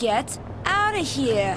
Get out of here!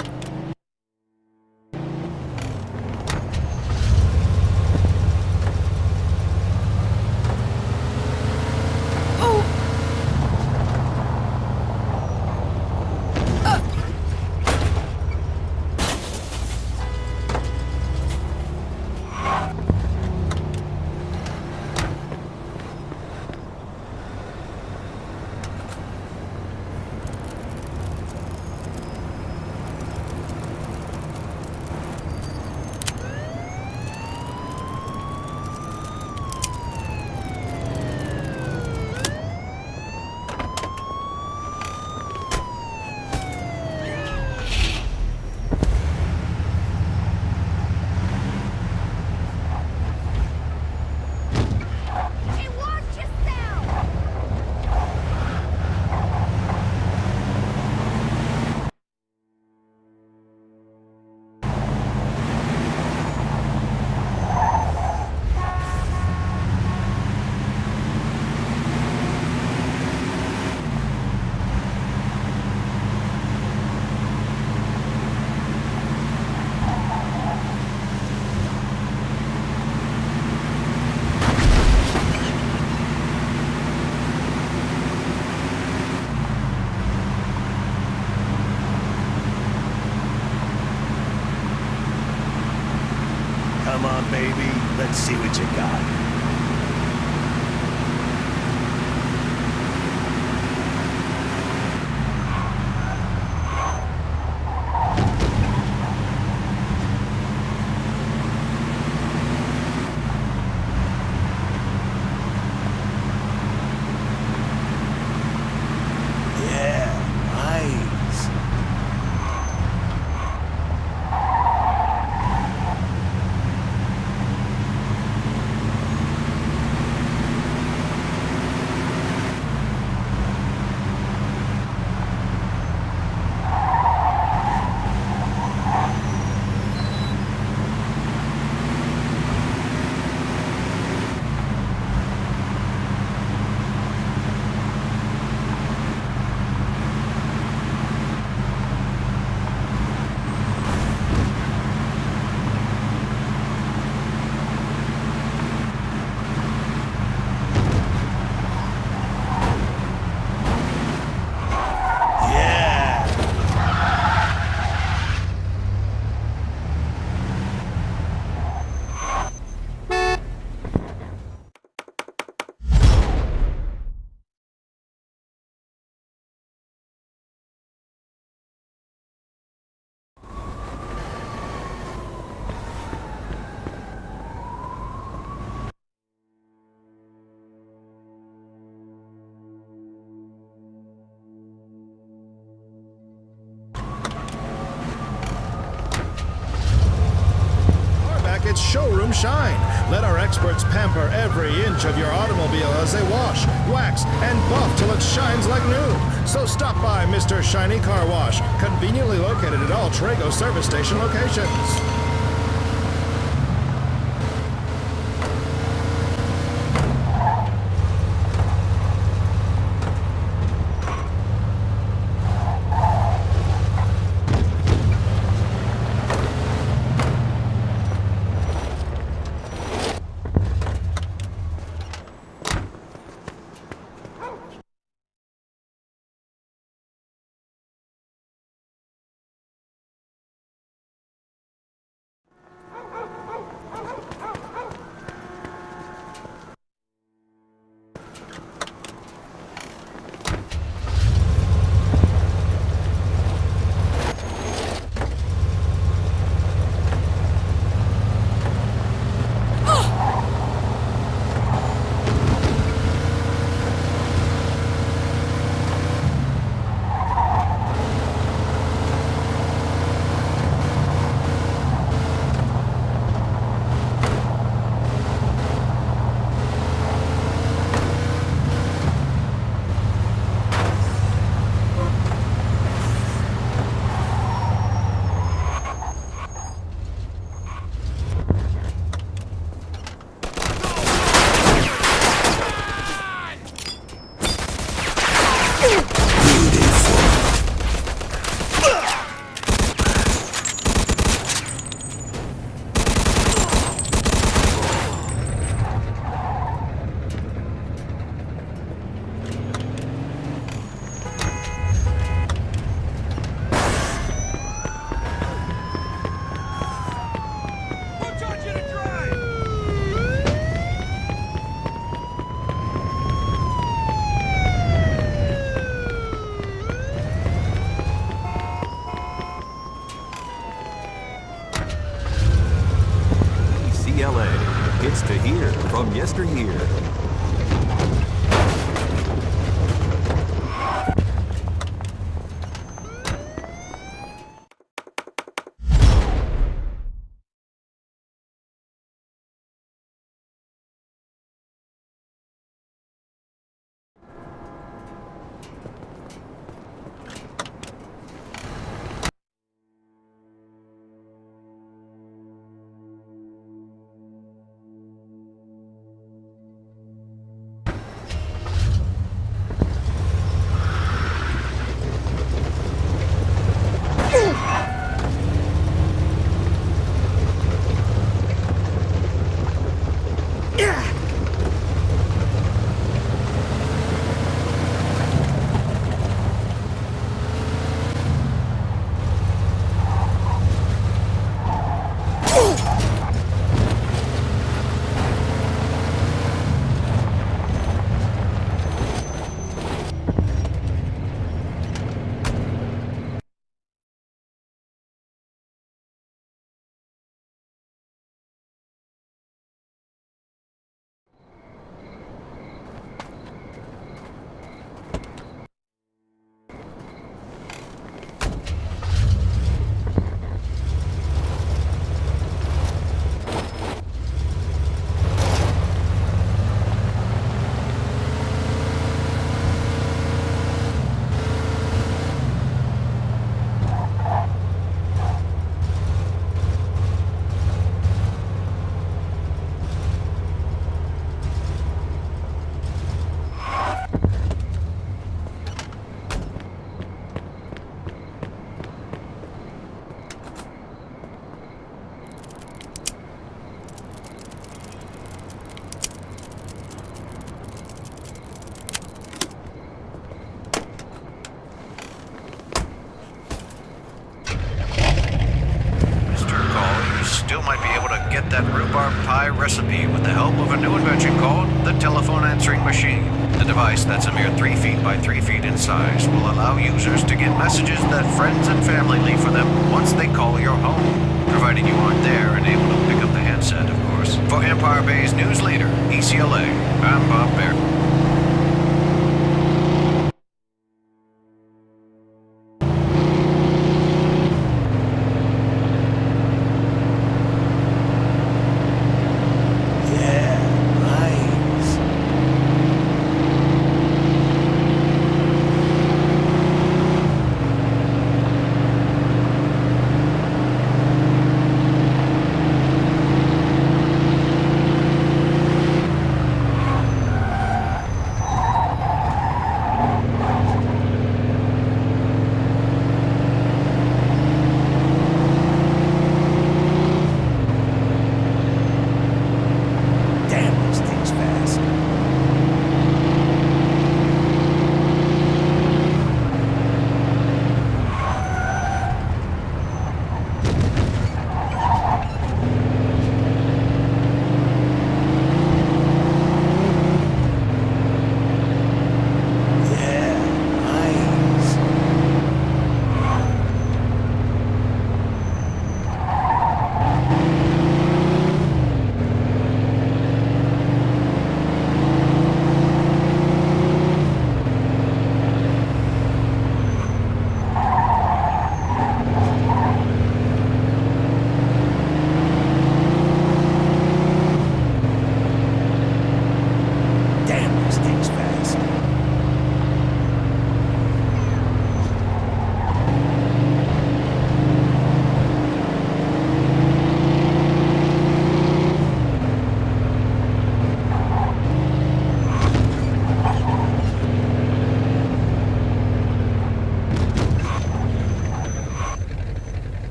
Experts pamper every inch of your automobile as they wash, wax, and buff till it shines like new. So stop by Mr. Shiny Car Wash, conveniently located at all Trago service station locations.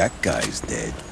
That guy's dead.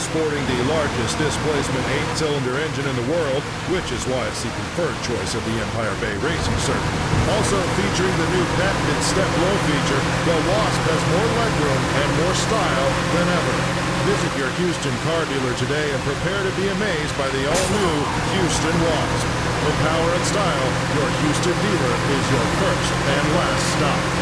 Sporting the largest displacement eight-cylinder engine in the world, which is why it's the preferred choice of the Empire Bay Racing Circuit. Also featuring the new patented step-low feature, the Wasp has more legroom and more style than ever. Visit your Houston car dealer today and prepare to be amazed by the all-new Houston Wasp. For power and style, your Houston dealer is your first and last stop.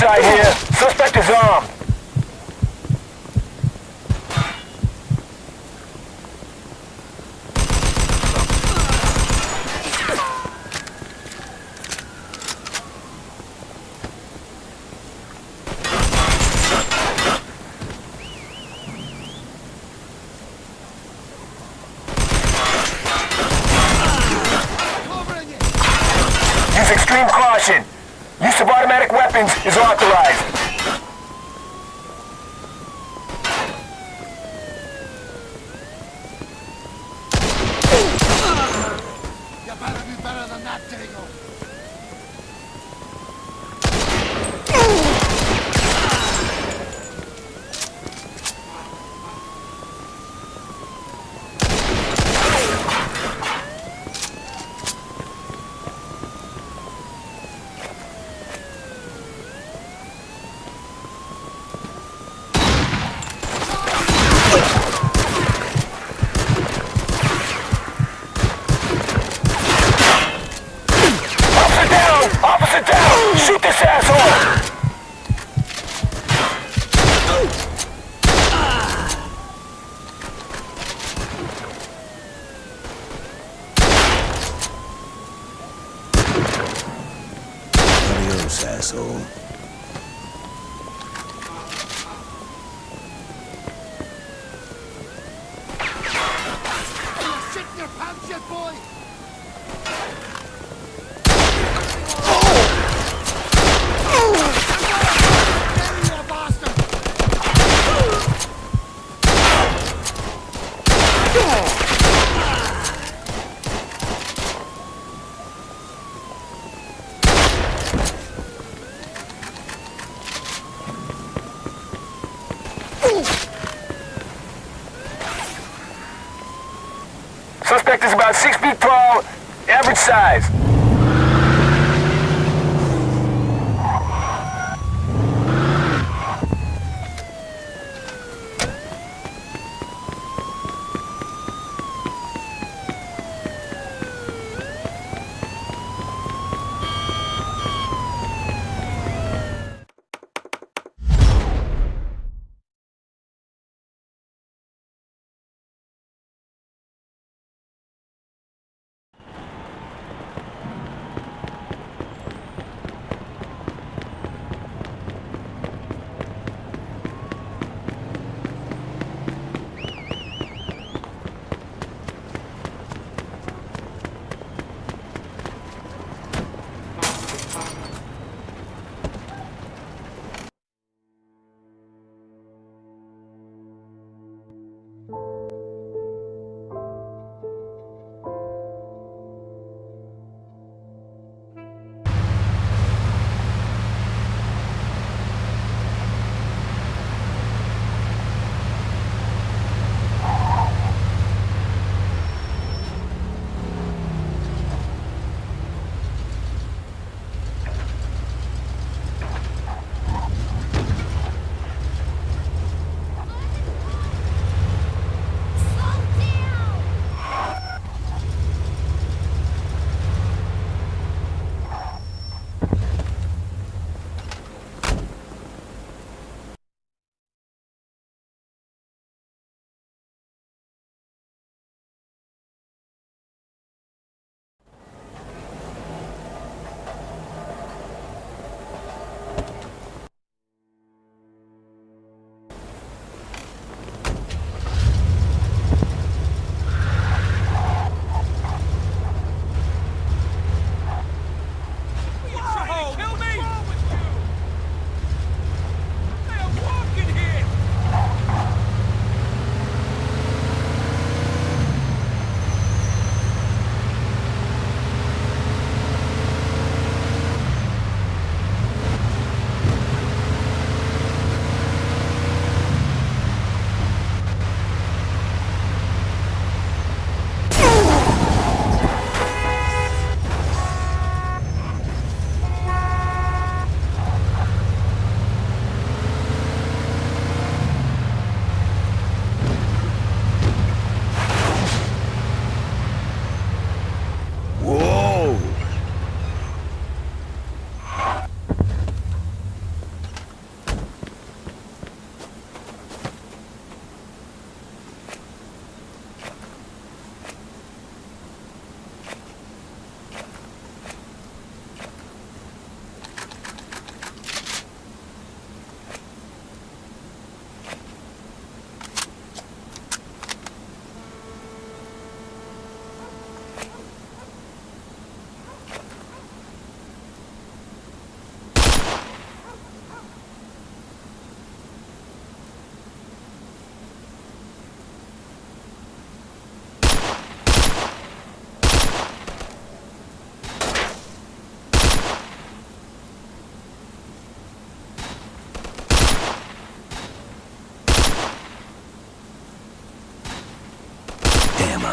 Got here. Better than that, Dago. Officer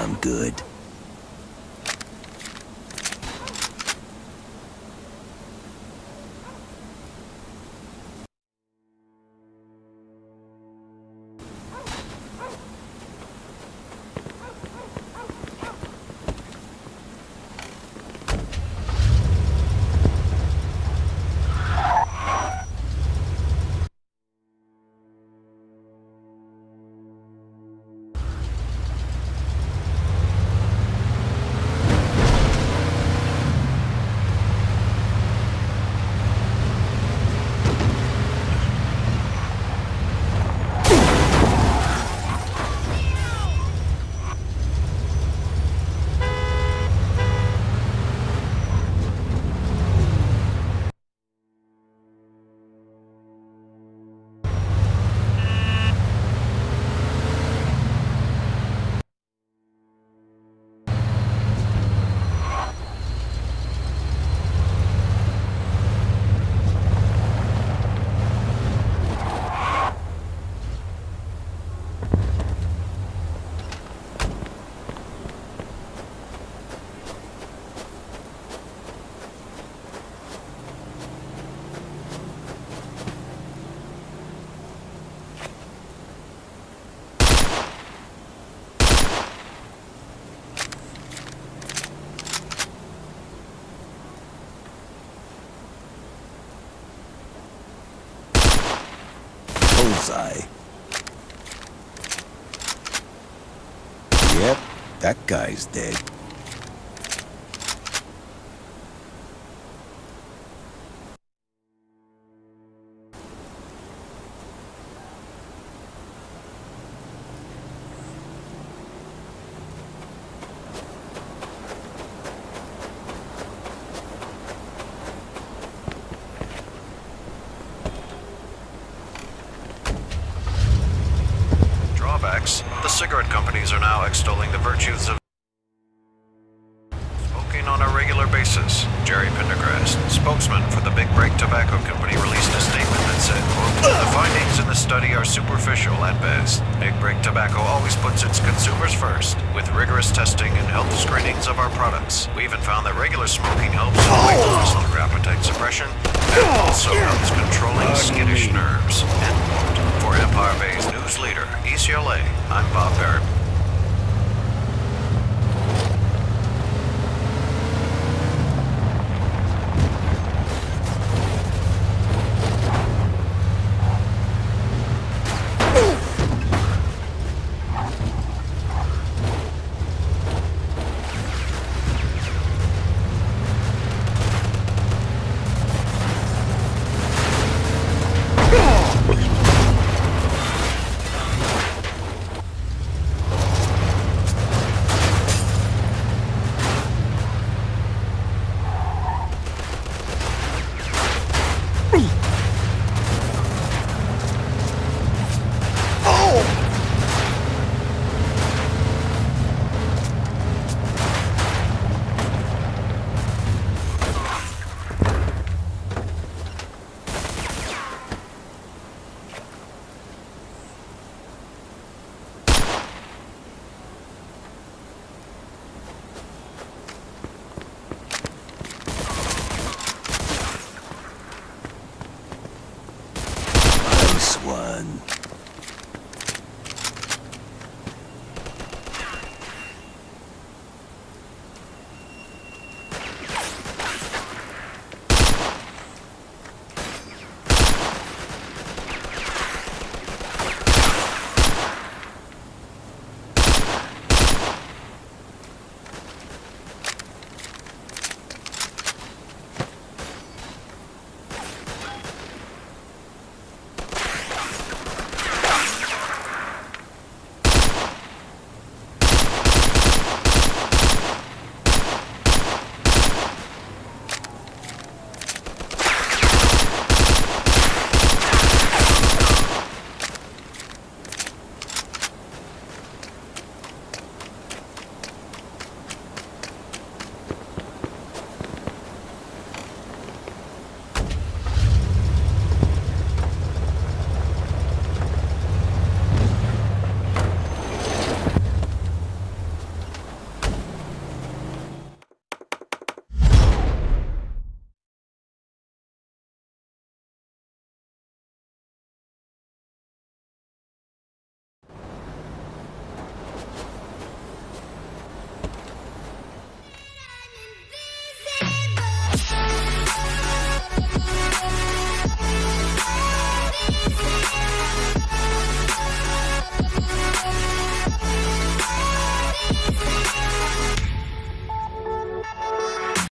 I'm good. Yep, that guy's dead. cigarette companies are now extolling the virtues of